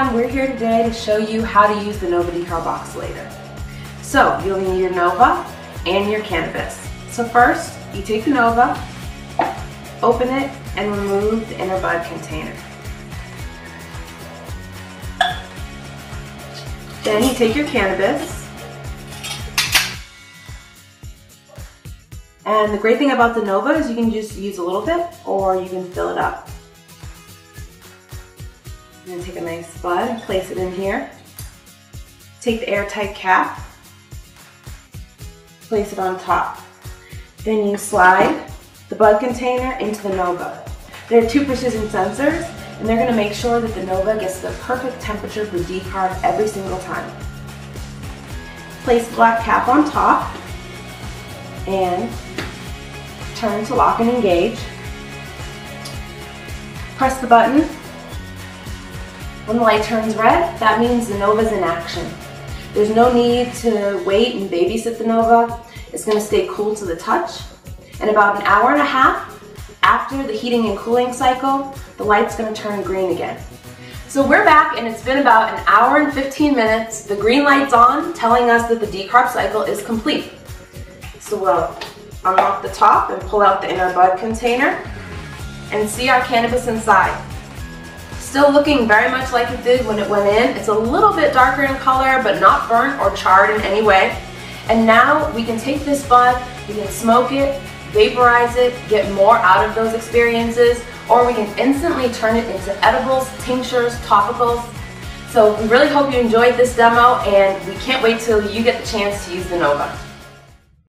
everyone, we're here today to show you how to use the Nova decarboxylator. So you'll need your Nova and your cannabis. So first, you take the Nova, open it, and remove the inner bud container. Then you take your cannabis, and the great thing about the Nova is you can just use a little bit or you can fill it up. Take a nice bud place it in here. Take the airtight cap, place it on top. Then you slide the bud container into the Nova. There are two precision sensors and they're gonna make sure that the Nova gets the perfect temperature for decarb every single time. Place the black cap on top and turn to lock and engage. Press the button when the light turns red, that means the Nova's in action. There's no need to wait and babysit the Nova. It's gonna stay cool to the touch. And about an hour and a half after the heating and cooling cycle, the light's gonna turn green again. So we're back and it's been about an hour and 15 minutes. The green light's on, telling us that the decarb cycle is complete. So we'll unlock the top and pull out the inner bud container and see our cannabis inside. Still looking very much like it did when it went in. It's a little bit darker in color, but not burnt or charred in any way. And now we can take this bud, we can smoke it, vaporize it, get more out of those experiences, or we can instantly turn it into edibles, tinctures, topicals. So we really hope you enjoyed this demo and we can't wait till you get the chance to use the Nova.